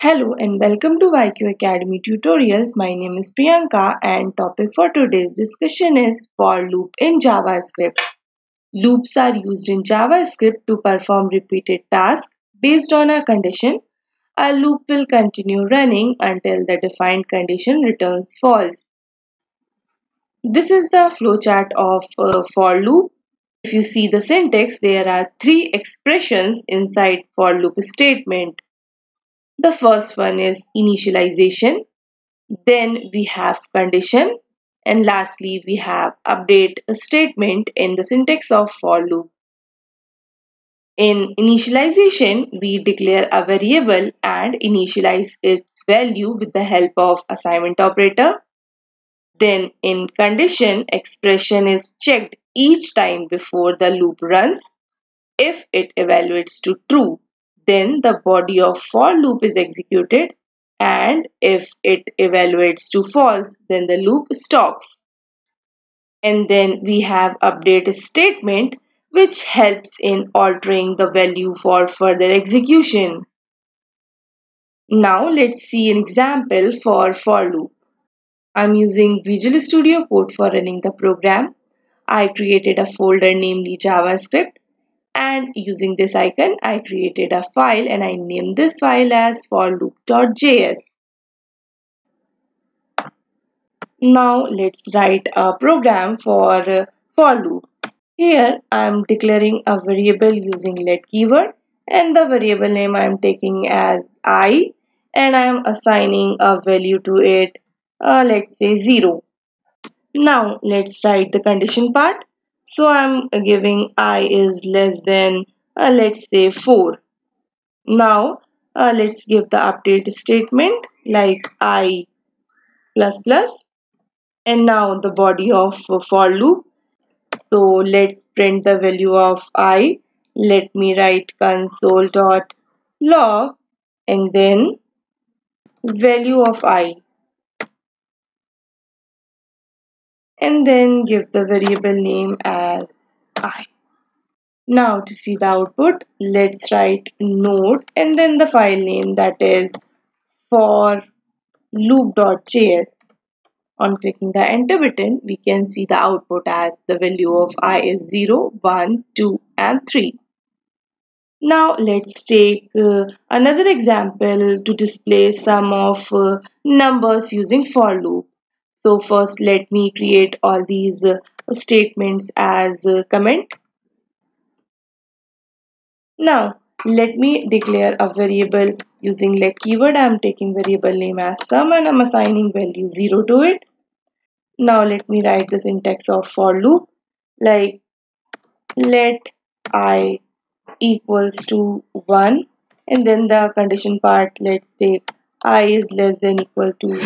Hello and welcome to YQ Academy tutorials. My name is Priyanka and topic for today's discussion is for loop in JavaScript. Loops are used in JavaScript to perform repeated tasks based on a condition. A loop will continue running until the defined condition returns false. This is the flowchart of a for loop. If you see the syntax, there are three expressions inside for loop statement. The first one is initialization. Then we have condition. And lastly, we have update statement in the syntax of for loop. In initialization, we declare a variable and initialize its value with the help of assignment operator. Then in condition, expression is checked each time before the loop runs. If it evaluates to true, then the body of for loop is executed and if it evaluates to false then the loop stops. And then we have update statement which helps in altering the value for further execution. Now let's see an example for for loop. I'm using visual studio code for running the program. I created a folder namely javascript and using this icon I created a file and I named this file as forloop.js. Now let's write a program for uh, for loop. Here I am declaring a variable using let keyword and the variable name I am taking as i and I am assigning a value to it uh, let's say 0. Now let's write the condition part. So I'm giving i is less than uh, let's say 4. Now uh, let's give the update statement like i plus plus and now the body of for loop. So let's print the value of i. Let me write console dot log and then value of i and then give the variable name as i. Now to see the output, let's write node and then the file name that is for loop.js. On clicking the enter button, we can see the output as the value of i is 0, 1, 2 and 3. Now let's take uh, another example to display some of uh, numbers using for loop. So first let me create all these uh, statements as comment. Now let me declare a variable using let keyword. I am taking variable name as sum and I'm assigning value 0 to it. Now let me write the syntax of for loop like let i equals to 1 and then the condition part let's take i is less than equal to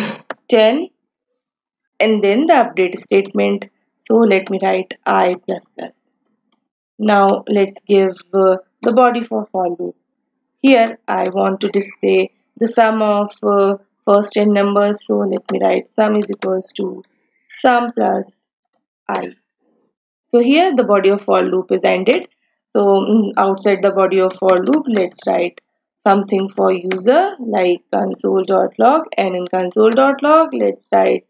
10 and then the update statement. So let me write i plus plus. Now let's give uh, the body for for loop here i want to display the sum of uh, first n numbers. So let me write sum is equals to sum plus i. So here the body of for loop is ended. So mm, outside the body of for loop let's write something for user like console.log and in console.log let's write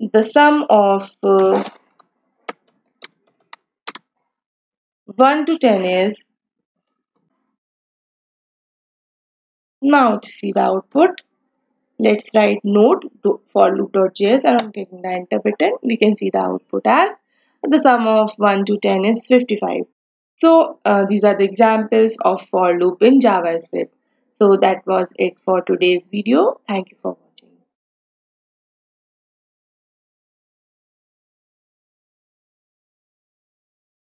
the sum of uh, 1 to 10 is now to see the output. Let's write node for loop.js and I'm clicking the enter button. We can see the output as the sum of 1 to 10 is 55 so uh, these are the examples of for loop in javascript. So that was it for today's video. Thank you for watching